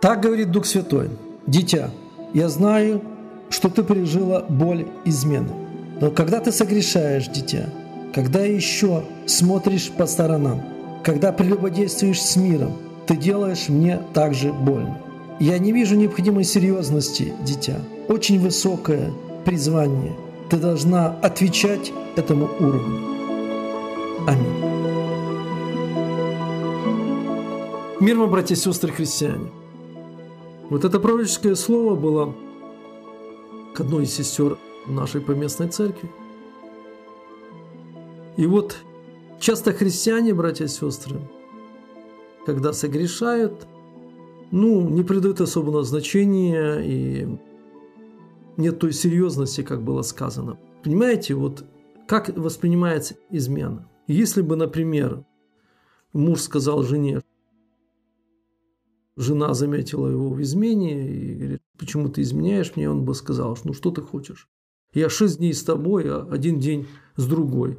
Так говорит Дух Святой. Дитя, я знаю, что ты пережила боль измены. Но когда ты согрешаешь, дитя, когда еще смотришь по сторонам, когда прелюбодействуешь с миром, ты делаешь мне также больно. Я не вижу необходимой серьезности, дитя. Очень высокое призвание. Ты должна отвечать этому уровню. Аминь. Мир вам, братья и сестры христиане. Вот это пророческое слово было к одной из сестер нашей поместной церкви. И вот часто христиане, братья и сестры, когда согрешают, ну, не придают особого значения и нет той серьезности, как было сказано. Понимаете, вот как воспринимается измена? Если бы, например, муж сказал жене, жена заметила его в измене и говорит, почему ты изменяешь мне, он бы сказал, ну что ты хочешь? Я шесть дней с тобой, а один день с другой.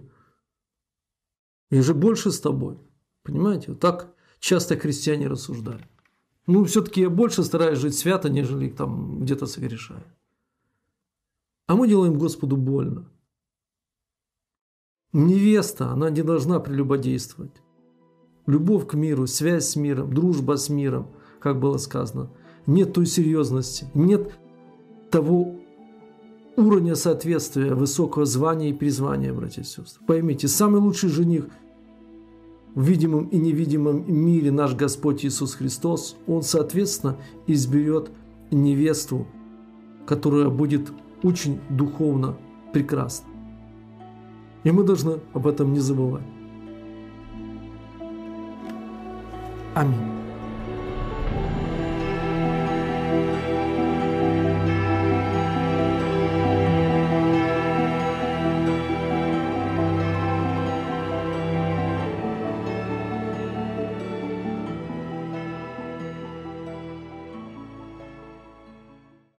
Я же больше с тобой. Понимаете? Вот так часто христиане рассуждают. Ну, все-таки я больше стараюсь жить свято, нежели там где-то согрешаю. А мы делаем Господу больно. Невеста, она не должна прелюбодействовать. Любовь к миру, связь с миром, дружба с миром, как было сказано. Нет той серьезности, нет того уровня соответствия высокого звания и призвания, братья и сестры. Поймите, самый лучший жених в видимом и невидимом мире наш Господь Иисус Христос, Он, соответственно, изберет невесту, которая будет очень духовно прекрасна. И мы должны об этом не забывать. Аминь.